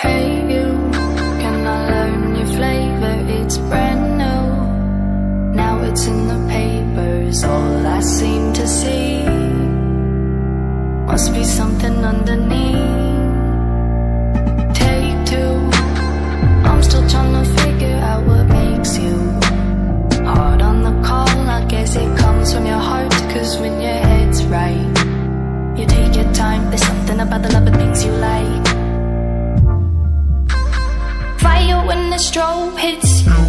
Hey you, can I learn your flavor? It's brand new. Now it's in the papers, all I seem to see. Must be something underneath. Strobe hits you.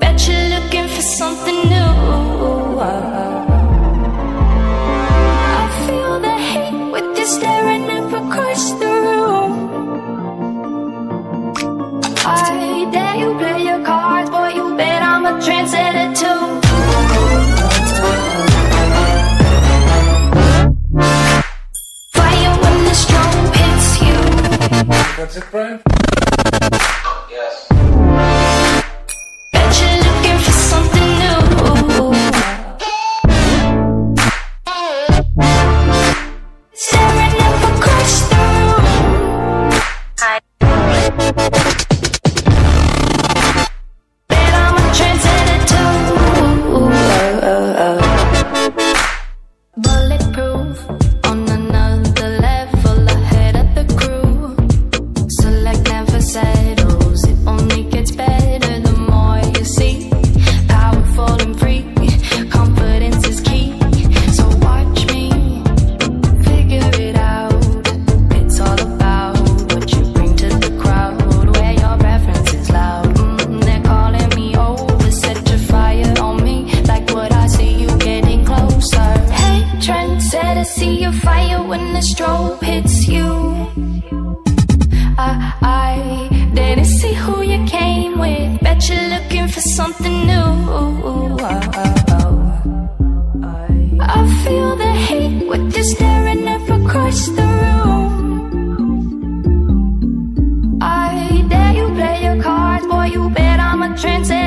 Bet you're looking for something new. I feel the hate with you staring up across the room. I dare you play your cards, boy. You bet I'm a trendsetter you. That's it, Brian? wanna see your fire when the strobe hits you. I, I didn't see who you came with. Bet you're looking for something new. Oh, oh, oh. I feel the hate with you staring up across the room. I dare you play your cards, boy. You bet I'm a transit.